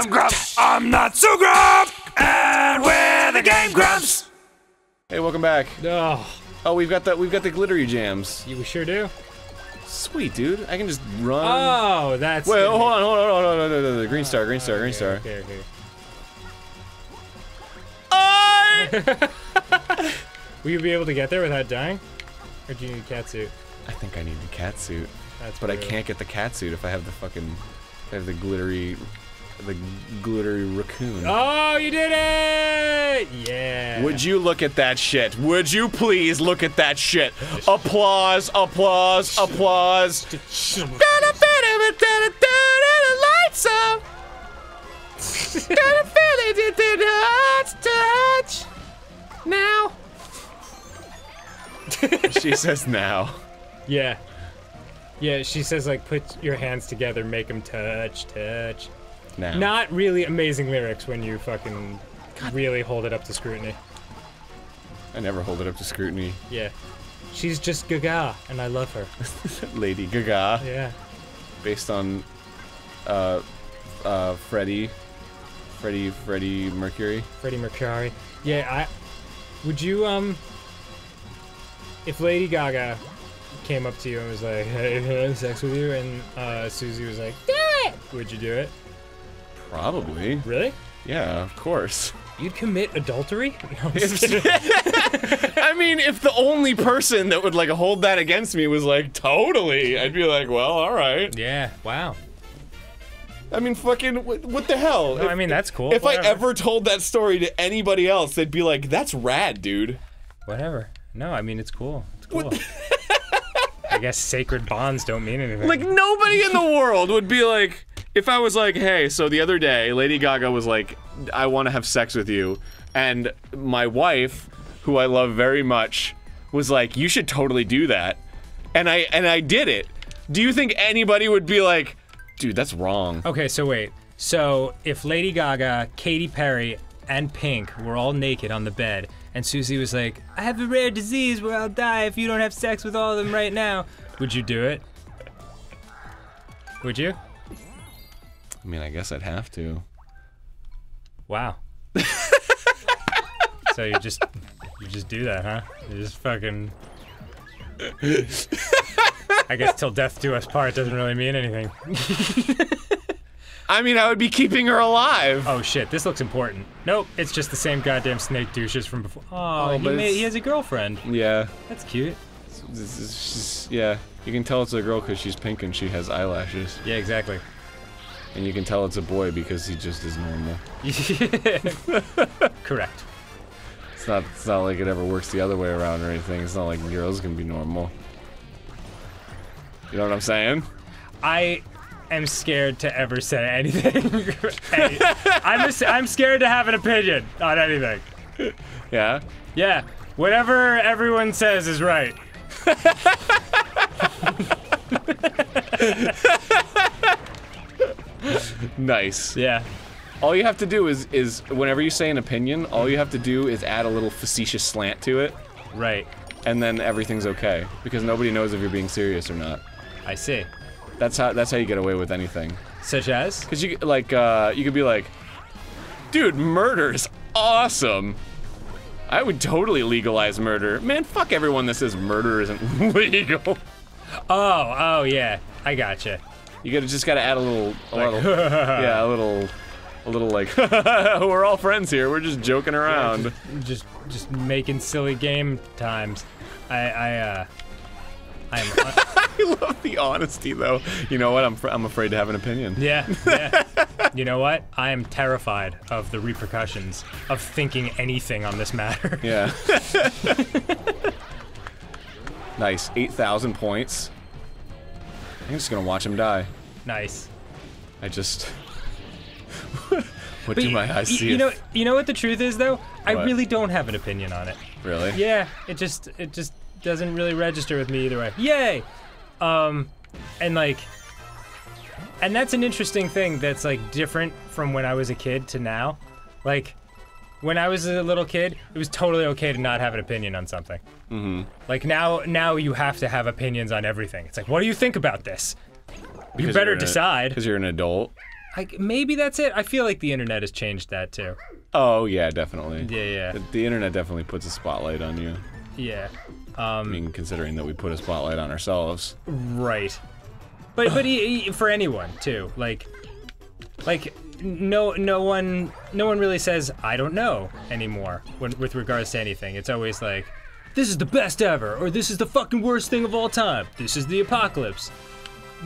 I'm Grump. I'm not so Grump. And we're the Game Grumps. Hey, welcome back. Oh, Oh, we've got the we've got the glittery jams. you we sure do. Sweet, dude. I can just run. Oh, that's. Wait, gonna hold on, hold on, hold on, hold on, hold on. Green star, green star, green star. Okay, okay. I Will you be able to get there without dying? Or do you need a cat suit? I think I need the cat suit, That's but I can't get the cat suit if I have the fucking, if I have the glittery, the glittery raccoon. Oh, you did it! Yeah. Would you look at that shit? Would you please look at that shit? Applause, applause, applause. Lights up. touch. Now. she says now. Yeah. Yeah, she says like put your hands together, make them touch, touch. Now. Not really amazing lyrics when you fucking really hold it up to scrutiny. I never hold it up to scrutiny. Yeah. She's just gaga, and I love her. Lady Gaga, Yeah. based on, uh, uh, Freddie, Freddie, Freddie Mercury. Freddie Mercury. Yeah, I. Would you, um. If Lady Gaga came up to you and was like, hey, can I have sex with you? And, uh, Susie was like, do it! Would you do it? Probably. Really? Yeah, of course. You'd commit adultery? No, I'm just kidding. I mean, if the only person that would like hold that against me was like totally, I'd be like, well, all right. yeah, wow. I mean, fucking, what, what the hell? No, if, I mean, that's cool. if I ever told that story to anybody else, they'd be like, that's rad, dude. Whatever. No, I mean, it's cool. It's cool. I guess sacred bonds don't mean anything. Like nobody in the world would be like, if I was like, hey, so the other day, Lady Gaga was like, I want to have sex with you, and my wife, who I love very much, was like, you should totally do that, and I and I did it. Do you think anybody would be like, dude, that's wrong? Okay, so wait. So if Lady Gaga, Katy Perry, and Pink were all naked on the bed, and Susie was like, I have a rare disease where I'll die if you don't have sex with all of them right now, would you do it? Would you? I mean, I guess I'd have to. Wow. so you just you just do that, huh? You just fucking I guess till death do us part doesn't really mean anything. I mean, I would be keeping her alive. Oh shit, this looks important. Nope, it's just the same goddamn snake douches from before. Oh, Oh, he, made, he has a girlfriend. Yeah, That's cute. this is just, yeah. You can tell it's a girl because she's pink and she has eyelashes, Yeah, exactly. And you can tell it's a boy because he just is normal. Correct. It's not. It's not like it ever works the other way around or anything. It's not like girls can be normal. You know what I'm saying? I am scared to ever say anything. Hey, I'm, just, I'm scared to have an opinion on anything. Yeah. Yeah, whatever everyone says is right. Nice. Yeah. All you have to do is is whenever you say an opinion, all you have to do is add a little facetious slant to it, Right. and then everything's okay because nobody knows if you're being serious or not. I see. That's how. That's how you get away with anything. Such as? Cause you like uh, you could be like, dude, murder is awesome. I would totally legalize murder. Man, fuck everyone that says murder isn't legal. Oh, oh yeah. I gotcha. You gotta just gotta add a little, a little, yeah, a little, a little like, we're all friends here. We're just joking around. Just, just making silly game times. I, I, uh, I'm. I love the honesty, though. You know what? I'm, I'm afraid to have an opinion. yeah, yeah. You know what? I am terrified of the repercussions of thinking anything on this matter. Yeah. nice, eight thousand points. I'm just gonna watch him die. nice. I just. what But do my eyes see? You know, you know what the truth is though. I really don't have an opinion on it. really? Yeah, it just it just doesn't really register with me either way. Yay! Um and like and that's an interesting thing that's like different from when I was a kid to now. Like when I was a little kid, it was totally okay to not have an opinion on something. Mm-hmm. Like now now you have to have opinions on everything. It's like, what do you think about this? you better decide. Because you're an adult. I, maybe that's it. I feel like the internet has changed that too. Oh yeah, definitely. Yeah, yeah, the internet definitely puts a spotlight on you. yeah. I mean, considering that we put a spotlight on ourselves. Right. But but he, he- for anyone too, like like no no one no one really says I don't know anymore when with regards to anything. It's always like this is the best ever or this is the fucking worst thing of all time. This is the apocalypse.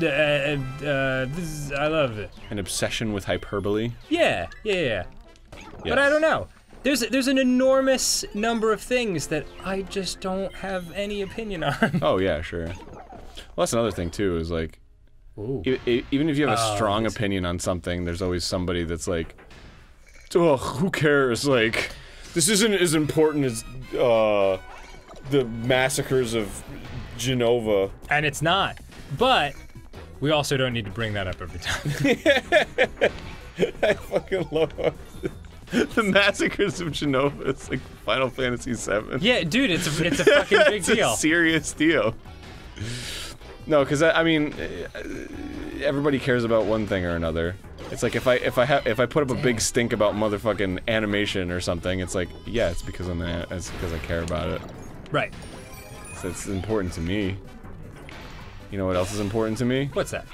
Uh, uh, uh, this is, I love it. An obsession with hyperbole. Yeah, yeah, yeah. But I don't know. There's there's an enormous number of things that I just don't have any opinion on. Oh yeah, sure. Well, that's another thing too. Is like. E- even if you have a Oh, strong opinion on something, there's always somebody that's like, "Oh, who cares?" Like, this isn't as important as uh, the massacres of Genova. and it's not. But we also don't need to bring that up every time. I fucking love the massacres of Genova. It's like Final Fantasy VII. yeah, dude, it's a, it's a fucking big it's deal. a serious deal. No, because I, I mean, uh, everybody cares about one thing or another. It's like if I if I have if I put up a big stink about motherfucking animation or something, it's like yeah, it's because I'm it's because I care about it. right. So it's important to me. You know what else is important to me? What's that?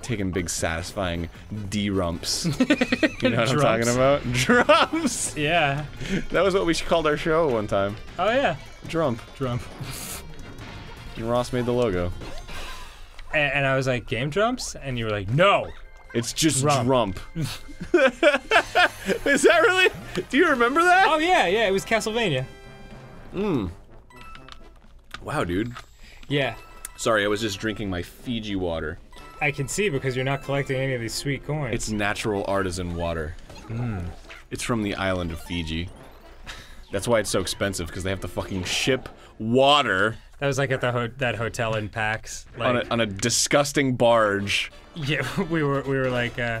Taking big satisfying D rumps. you know what I'm talking about? Drums. Yeah. That was what we called our show one time. Oh yeah. Drump. Drum. And Ross made the logo. And, and I was like, game drums, and you were like, no. It's just Rump. Drump. Is that really? Do you remember that? Oh yeah, yeah. It was Castlevania. Mmm. Wow, dude. Yeah. Sorry, I was just drinking my Fiji water. I can see because you're not collecting any of these sweet coins. It's natural artisan water. Hmm. It's from the island of Fiji. That's why it's so expensive because they have to fucking ship water that was like at the ho- that hotel in PAX. Like, on a, on a disgusting barge. yeah, we were we were like, uh,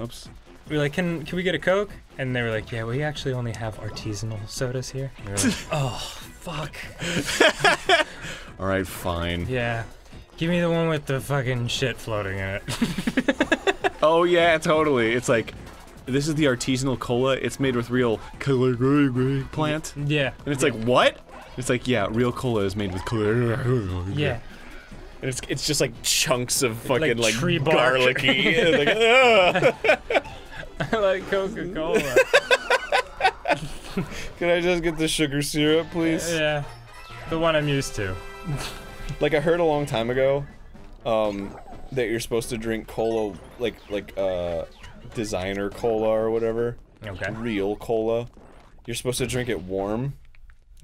Oops. we were like, can can we get a Coke? And they were like, yeah, we actually only have artisanal sodas here. And we were like, oh fuck. All right, fine. Yeah. Give me the one with the fucking shit floating in it. Oh yeah, totally. It's like this is the artisanal cola. It's made with real Caligari plant. yeah. And it's like, what? It's like, yeah, real cola is made with Caligari. Yeah. And it's, it's just like chunks of fucking like, tree bark. garlicky. like. I like Coca Cola. Can I just get the sugar syrup, please? yeah. The one I'm used to. Like I heard a long time ago, um, that you're supposed to drink cola like like uh designer cola or whatever. Okay. Real cola. You're supposed to drink it warm.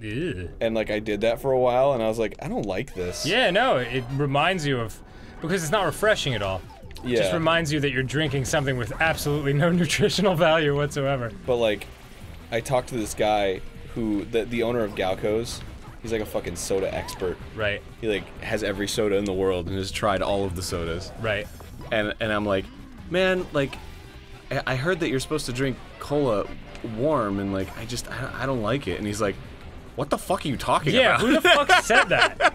Ew. And like I did that for a while and I was like, I don't like this. Yeah, no, it reminds you of because it's not refreshing at all. It Yeah. just reminds you that you're drinking something with absolutely no nutritional value whatsoever. But like, I talked to this guy who the the owner of Galco's. He's like a fucking soda expert. Right, He like has every soda in the world and has tried all of the sodas. right. And and I'm like, man, like, I- I heard that you're supposed to drink cola warm and like I just I, I don't like it. And he's like, what the fuck are you talking Yeah, about? who the fuck said that?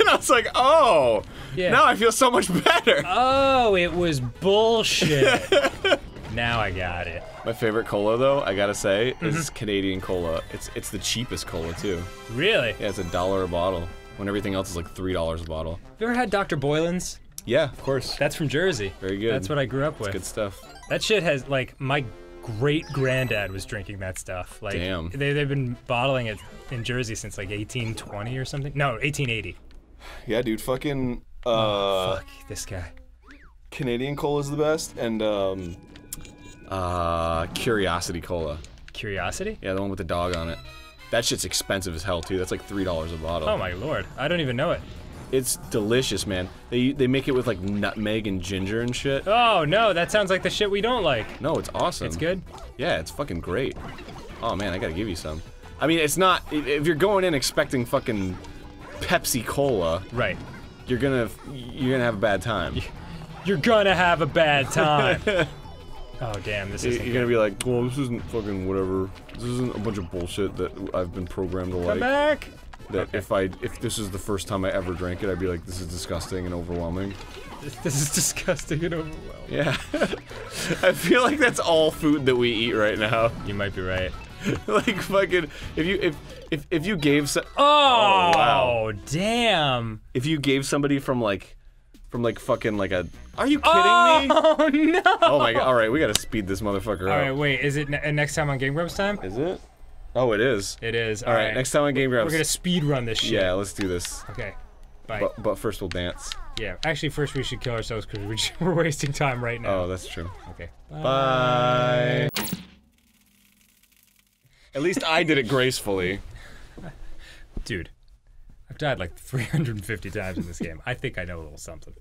and I was like, oh, Yeah. now I feel so much better. Oh, it was bullshit. now I got it. My favorite cola though, I gotta say, is Mm-hmm. Canadian cola. It's it's the cheapest cola too. Really? Yeah, it's a dollar a bottle when everything else is like three dollars a bottle. Have You ever had Dr. Boylan's? Yeah, of course. That's from Jersey. Very good. That's what I grew up with. Good stuff. That shit has like my great granddad was drinking that stuff. Like Damn. They they've been bottling it in Jersey since like 1820 or something. No, 1880. Yeah, dude, fucking uh, Fuck this guy. Canadian cola is the best, and um, uh, Curiosity cola. Curiosity? Yeah, the one with the dog on it. That shit's expensive as hell too. That's like three dollars a bottle. Oh my lord. I don't even know it. It's delicious, man. They they make it with like nutmeg and ginger and shit. Oh no, that sounds like the shit we don't like. No, it's awesome. It's good. Yeah, it's fucking great. Oh man, I gotta give you some. I mean, it's not. If you're going in expecting fucking Pepsi Cola, Right. you're gonna you're gonna have a bad time. You're gonna have a bad time. oh damn, this is. You're isn't gonna be like, well, this isn't fucking whatever. This isn't a bunch of bullshit that I've been programmed to Come like. back. That Okay. if I if this is the first time I ever drank it, I'd be like, this is disgusting and overwhelming. This is disgusting and overwhelming. Yeah. I feel like that's all food that we eat right now. You might be right. like fucking if you if if if you gave some oh, oh, wow. damn. if you gave somebody from like from like fucking like a Are you kidding me? Oh no. Oh my god. All right, we got to speed this motherfucker All up. right, wait. Is it ne- next time on Game Grumps time? Is it? Oh, it is. It is. All right, next time on Game Grumps. We're gonna speed run this shit. Yeah, let's do this. Okay. Bye. But but first we'll dance. yeah. Actually, first we should kill ourselves because we we're wasting time right now. Oh, that's true. Okay. Bye. At least I did it gracefully. Dude, I've died like 350 times in this game. I think I know a little something.